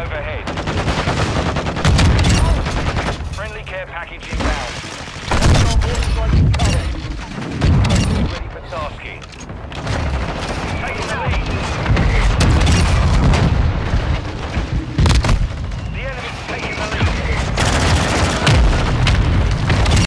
overhead. Friendly care package inbound. Ready for tasking.